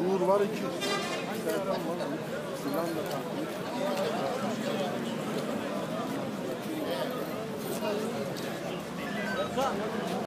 Uğur var iki. Serdan var. Sinan da takmış.